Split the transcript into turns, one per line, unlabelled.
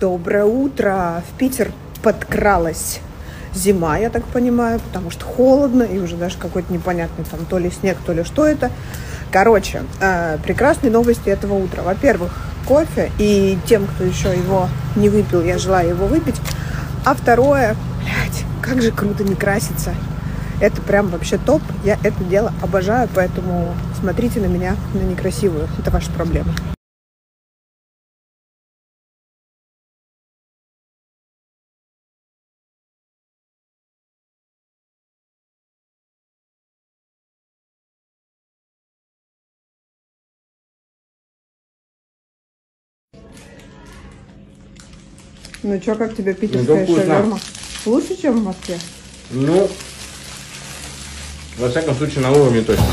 Доброе утро! В Питер подкралась зима, я так понимаю, потому что холодно и уже даже какой-то непонятный там то ли снег, то ли что это. Короче, э, прекрасные новости этого утра. Во-первых, кофе, и тем, кто еще его не выпил, я желаю его выпить. А второе, блядь, как же круто не краситься. Это прям вообще топ. Я это дело обожаю, поэтому смотрите на меня, на некрасивую. Это ваша проблема. Ну что, как тебе питерская
Ну,
шаверма? Лучше, чем в Москве?
Ну, во всяком случае, на уровне точно.